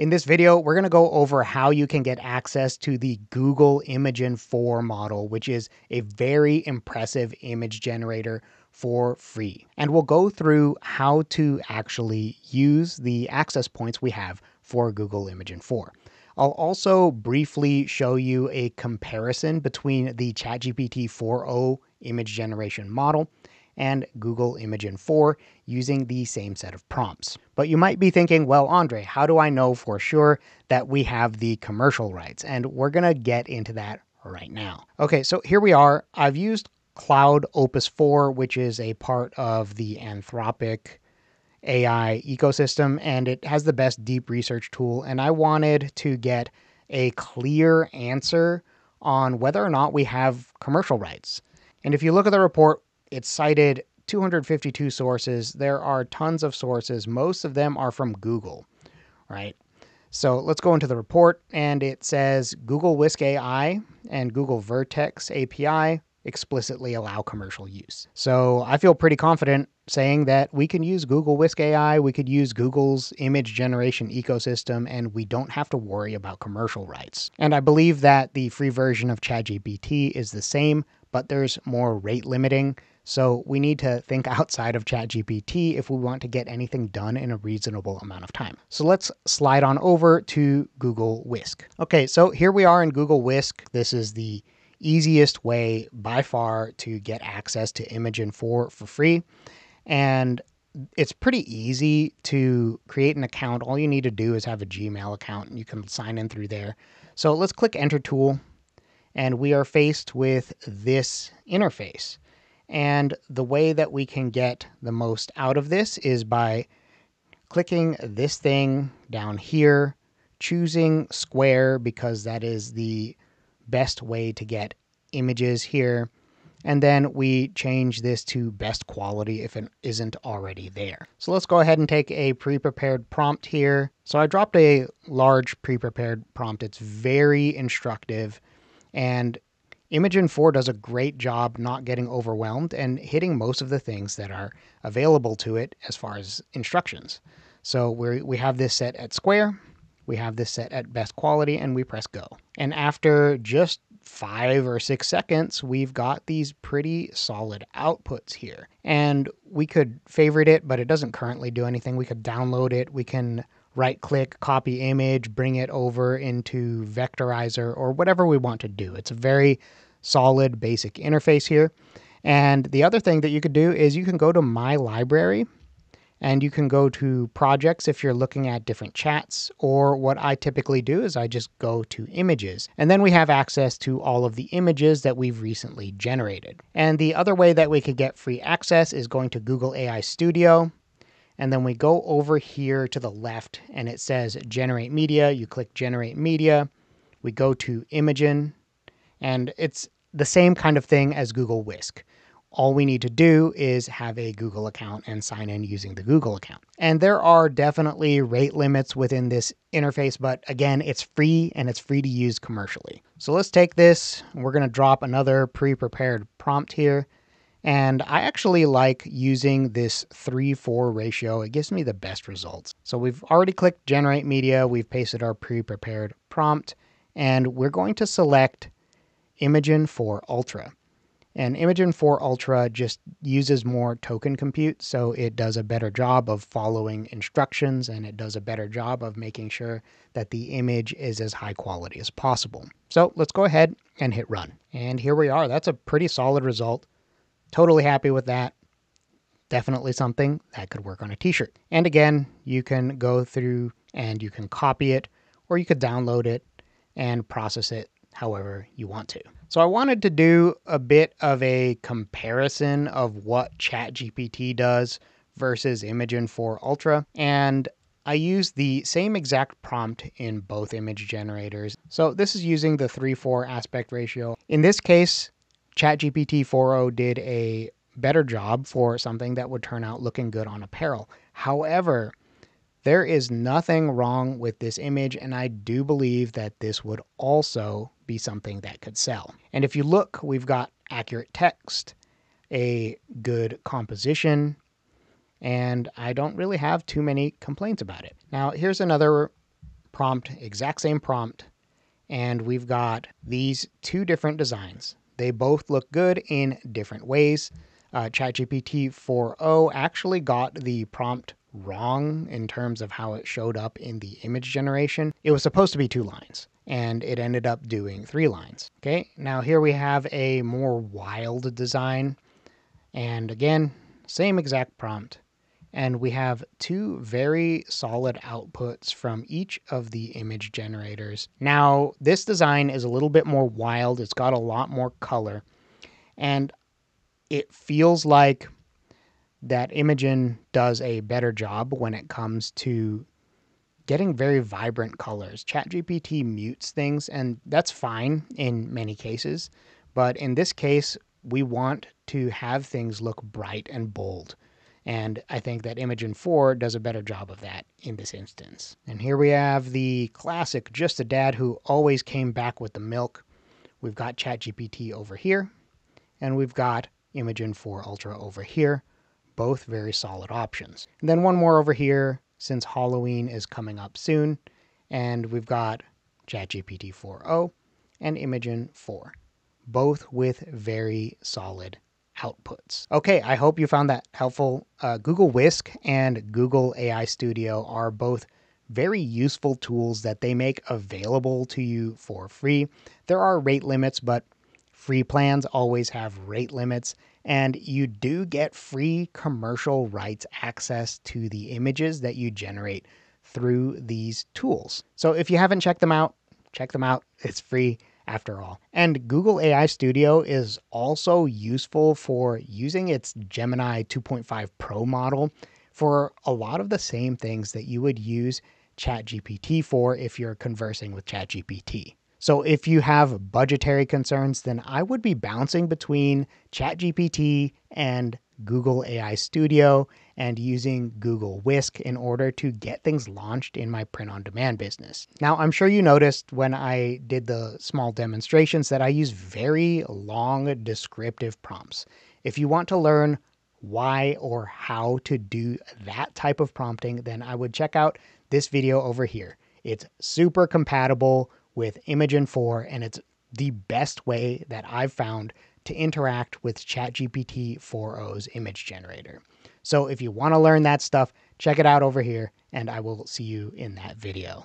In this video, we're going to go over how you can get access to the Google Imagen 4 model, which is a very impressive image generator for free. And we'll go through how to actually use the access points we have for Google Imagen 4. I'll also briefly show you a comparison between the ChatGPT 4o image generation model and Google Imagen 4 using the same set of prompts. But you might be thinking, well, Andre, how do I know for sure that we have the commercial rights? And we're going to get into that right now. Okay, so here we are. I've used Claude Opus 4, which is a part of the Anthropic AI ecosystem, and it has the best deep research tool. And I wanted to get a clear answer on whether or not we have commercial rights. And if you look at the report, it's cited 252 sources. There are tons of sources. Most of them are from Google, right? So let's go into the report, and it says Google Whisk AI and Google Vertex API explicitly allow commercial use. So I feel pretty confident saying that we can use Google Whisk AI, we could use Google's image generation ecosystem, and we don't have to worry about commercial rights. And I believe that the free version of ChatGPT is the same, but there's more rate limiting. So we need to think outside of ChatGPT if we want to get anything done in a reasonable amount of time. So let's slide on over to Google Whisk. Okay, so here we are in Google Whisk. This is the easiest way by far to get access to Imagen 4 for free. And it's pretty easy to create an account. All you need to do is have a Gmail account and you can sign in through there. So let's click Enter Tool and we are faced with this interface. And the way that we can get the most out of this is by clicking this thing down here, choosing square because that is the best way to get images here. And then we change this to best quality if it isn't already there. So let's go ahead and take a pre-prepared prompt here. So I dropped a large pre-prepared prompt. It's very instructive and Imagen 4 does a great job not getting overwhelmed and hitting most of the things that are available to it as far as instructions. So we we have this set at square, we have this set at best quality, and we press go. And after just five or six seconds, we've got these pretty solid outputs here. And we could favorite it, but it doesn't currently do anything. We could download it. We can right click, copy image, bring it over into Vectorizer or whatever we want to do. It's a very solid basic interface here. And the other thing that you could do is you can go to my library and you can go to projects if you're looking at different chats, or what I typically do is I just go to images. And then we have access to all of the images that we've recently generated. And the other way that we could get free access is going to Google AI Studio. And then we go over here to the left and it says generate media. You click generate media. We go to Imagen and it's the same kind of thing as Google Whisk all we need to do is have a Google account and sign in using the Google account. And there are definitely rate limits within this interface, but again, it's free and it's free to use commercially. So let's take this. We're going to drop another pre-prepared prompt here. And I actually like using this 3-4 ratio. It gives me the best results. So we've already clicked generate media. We've pasted our pre-prepared prompt and we're going to select Imagen 4 Ultra. And Imagen 4 Ultra just uses more token compute, so it does a better job of following instructions and it does a better job of making sure that the image is as high quality as possible. So let's go ahead and hit run. And here we are. That's a pretty solid result. Totally happy with that. Definitely something that could work on a t-shirt. And again, you can go through and you can copy it or you could download it and process it however you want to. So I wanted to do a bit of a comparison of what ChatGPT does versus Imagen 4 Ultra. And I use the same exact prompt in both image generators. So this is using the 3-4 aspect ratio. In this case, ChatGPT 4o did a better job for something that would turn out looking good on apparel. However, there is nothing wrong with this image, and I do believe that this would also be something that could sell. And if you look, we've got accurate text, a good composition, and I don't really have too many complaints about it. Now, here's another prompt, exact same prompt, and we've got these two different designs. They both look good in different ways. Uh, ChatGPT 4o actually got the prompt wrong in terms of how it showed up in the image generation. It was supposed to be two lines and it ended up doing three lines. Okay, now here we have a more wild design. And again, same exact prompt. And we have two very solid outputs from each of the image generators. Now, this design is a little bit more wild. It's got a lot more color. And it feels like that Imagen does a better job when it comes to getting very vibrant colors. ChatGPT mutes things, and that's fine in many cases. But in this case, we want to have things look bright and bold. And I think that Imagen 4 does a better job of that in this instance. And here we have the classic Just a Dad who always came back with the milk. We've got ChatGPT over here, and we've got Imagen 4 Ultra over here both very solid options. And then one more over here, since Halloween is coming up soon, and we've got ChatGPT 4o and Imagen 4, both with very solid outputs. Okay, I hope you found that helpful. Uh, Google Whisk and Google AI Studio are both very useful tools that they make available to you for free. There are rate limits, but free plans always have rate limits, and you do get free commercial rights access to the images that you generate through these tools. So if you haven't checked them out, check them out. It's free after all. And Google AI Studio is also useful for using its Gemini 2.5 Pro model for a lot of the same things that you would use ChatGPT for if you're conversing with ChatGPT. So if you have budgetary concerns, then I would be bouncing between ChatGPT and Google AI Studio and using Google Whisk in order to get things launched in my print on demand business. Now, I'm sure you noticed when I did the small demonstrations that I use very long descriptive prompts. If you want to learn why or how to do that type of prompting, then I would check out this video over here. It's super compatible with Imagen 4, and it's the best way that I've found to interact with ChatGPT 4o's image generator. So if you want to learn that stuff, check it out over here, and I will see you in that video.